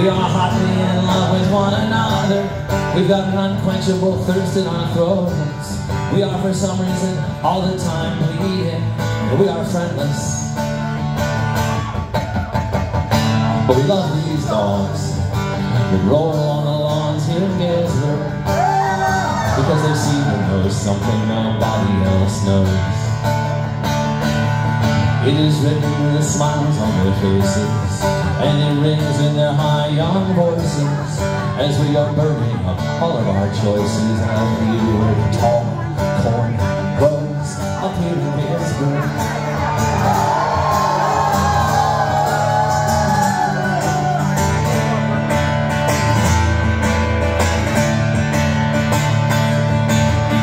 We are hotly in love with one another. We've got an unquenchable thirst in our throats. We are for some reason all the time bleeding. We are friendless. But we love these dogs that roll on the lawns here in Galesburg because they see to know something nobody else knows. It is written with smiles on their faces And it rings in their high young voices As we are burning up all of our choices. And you were tall corn grows up here in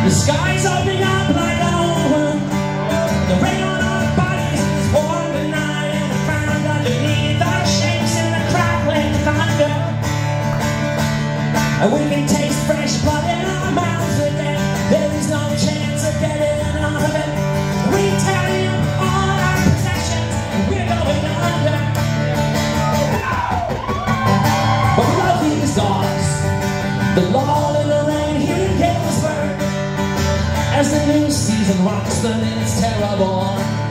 The sky's And we can taste fresh blood in our mouths again There is no chance of getting out of it. We tear you all our possessions. We're going under. But love these dogs The law in the rain here in Galesburg as the new season rocks them its terrible